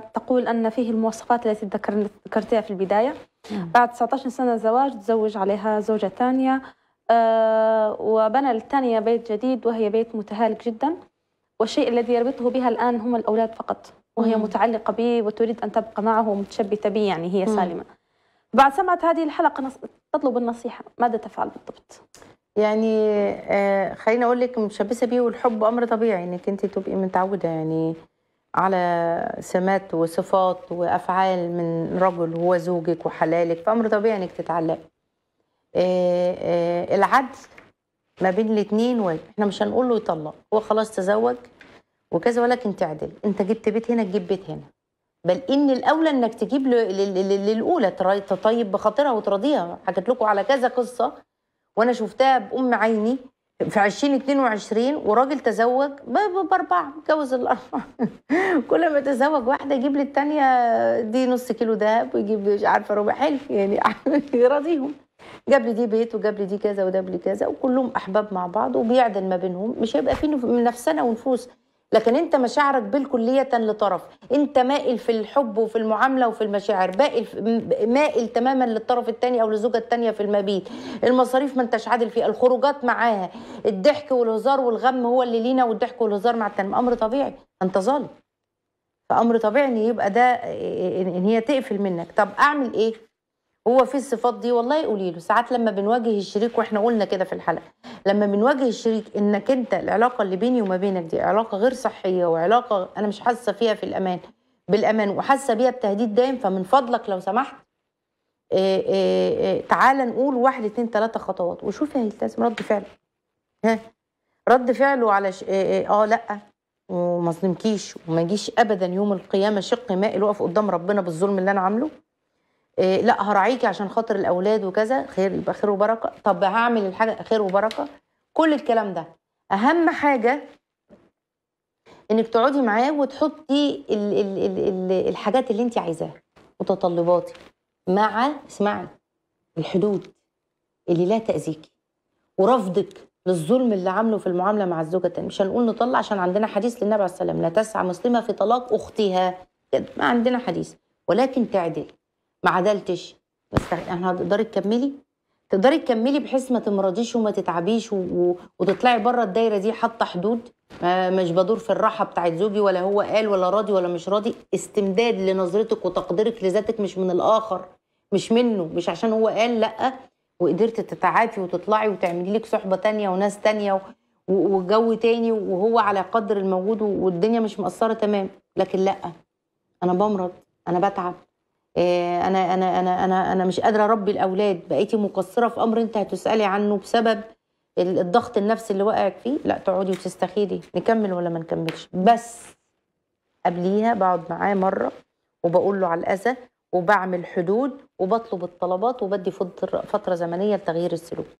تقول أن فيه المواصفات التي ذكر- ذكرتها في البداية مم. بعد 19 سنة زواج تزوج عليها زوجة ثانية آه، وبنى الثانية بيت جديد وهي بيت متهالك جدا والشيء الذي يربطه بها الآن هم الأولاد فقط وهي مم. متعلقة به وتريد أن تبقى معه ومتشبثة به يعني هي مم. سالمة بعد سمعت هذه الحلقة تطلب النصيحة ماذا تفعل بالضبط؟ يعني آه خليني أقول لك متشبثه بيه والحب أمر طبيعي إنك أنت تبقي متعودة يعني على سمات وصفات وأفعال من رجل هو زوجك وحلالك فأمر طبيعي إنك تتعلقي آه آه العدل ما بين الاثنين واجب إحنا مش هنقول له يطلق هو خلاص تزوج وكذا ولكن تعدل. أنت جبت بيت هنا تجيب بيت هنا. بل إن الأولى إنك تجيب للأولى تطيب بخاطرها وتراضيها حكيت لكم على كذا قصة وأنا شفتها بأم عيني. في 2022 وراجل تزوج بأربعة اتجوز الأربعة. كل ما يتزوج واحدة يجيب للثانيه دي نص كيلو دهب ويجيب مش عارفة ربع. حلو يعني يراضيهم. جاب لي دي بيت وجاب لي دي كذا وجاب لي كذا وكلهم أحباب مع بعض وبيعدل ما بينهم. مش هيبقى في نفسنا ونفوس. لكن انت مشاعرك بالكلية لطرف. انت مائل في الحب وفي المعاملة وفي المشاعر. بائل مائل تماما للطرف الثاني أو للزوجه الثانية في المبيت. المصاريف ما انتش عادل فيها. الخروجات معاها. الضحك والهزار والغم هو اللي لينا والضحك والهزار مع التاني أمر طبيعي. أنت ظالم. فأمر طبيعي إن يبقى ده ان هي تقفل منك. طب أعمل إيه؟ هو في الصفات دي؟ والله قولي له ساعات لما بنواجه الشريك وإحنا قلنا كده في الحلقة. لما بنواجه الشريك إنك أنت العلاقة اللي بيني وما بينك دي علاقة غير صحية وعلاقة أنا مش حاسة فيها في الأمان بالأمان وحاسة بيها بتهديد دايم فمن فضلك لو سمحت إيه إيه إيه تعالى نقول واحد اتنين تلاتة خطوات. وشوفي هيلتزم رد فعله. ها؟ رد فعله على ش... إيه آه لأ. وما ظلمكيش وما يجيش ابدا يوم القيامة شق مائل واقف قدام ربنا بالظلم اللي أنا عامله. إيه لا هراعيكي عشان خاطر الأولاد وكذا. خير يبقى خير وبركة. طب هعمل الحاجة خير وبركة. كل الكلام ده. أهم حاجة إنك تقعدي معاه وتحطي ال ال ال ال الحاجات اللي انت عايزاها. متطلباتي. مع اسمعي الحدود اللي لا تأذيكي. ورفضك للظلم اللي عامله في المعاملة مع الزوجة التانية. مش هنقول نطلع عشان عندنا حديث للنبي عليه السلام لا تسعى مسلمة في طلاق أختها. كده ما عندنا حديث. ولكن تعدل. ما عدلتش. بس أنا هتقدري تكملي؟ تقدري تكملي بحيث ما تمرضيش وما تتعبيش و... و... وتطلعي بره الدايرة دي حاطة حدود؟ ما مش بدور في الراحة بتاعت زوجي ولا هو قال ولا راضي ولا مش راضي. استمداد لنظرتك وتقديرك لذاتك مش من الآخر مش منه مش عشان هو قال لأ وقدرت تتعافي وتطلعي وتعملي لك صحبة تانية وناس تانية و... وجو تاني وهو على قدر الموجود والدنيا مش مقصرة تمام. لكن لأ أنا بمرض أنا بتعب. أنا أنا أنا أنا أنا مش قادرة أربي الأولاد. بقيتي مقصرة في أمر أنت هتسألي عنه بسبب ال- الضغط النفسي اللي وقعك فيه. لا تقعدي وتستخيري. نكمل ولا ما نكملش؟ بس قبليها بقعد معاه مرة وبقول له على الأذى وبعمل حدود وبطلب الطلبات وبدي فترة زمنية لتغيير السلوك.